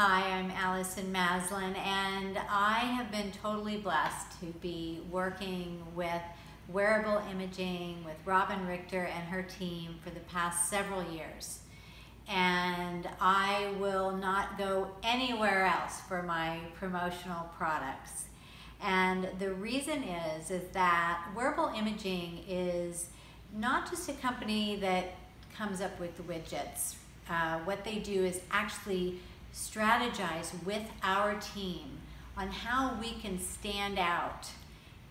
Hi, I'm Allison Maslan, and I have been totally blessed to be working with wearable imaging with Robin Richter and her team for the past several years. And I will not go anywhere else for my promotional products. And the reason is, is that wearable imaging is not just a company that comes up with widgets. Uh, what they do is actually strategize with our team on how we can stand out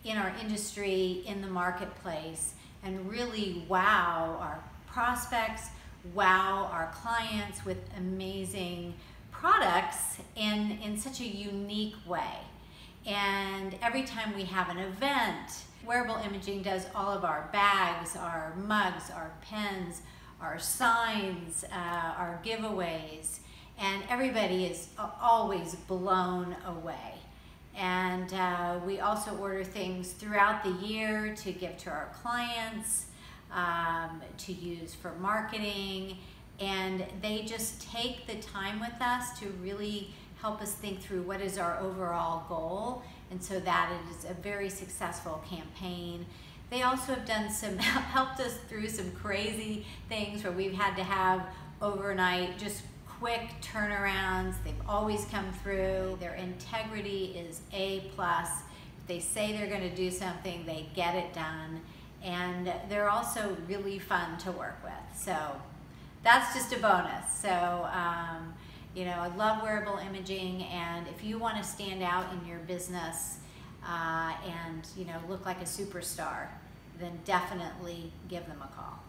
in our industry, in the marketplace, and really wow our prospects, wow our clients with amazing products in, in such a unique way. And every time we have an event, Wearable Imaging does all of our bags, our mugs, our pens, our signs, uh, our giveaways, everybody is always blown away. And uh, we also order things throughout the year to give to our clients, um, to use for marketing, and they just take the time with us to really help us think through what is our overall goal, and so that it is a very successful campaign. They also have done some, helped us through some crazy things where we've had to have overnight just quick turnarounds. They've always come through. Their integrity is A+. plus. If they say they're gonna do something, they get it done. And they're also really fun to work with. So that's just a bonus. So, um, you know, I love wearable imaging and if you wanna stand out in your business uh, and, you know, look like a superstar, then definitely give them a call.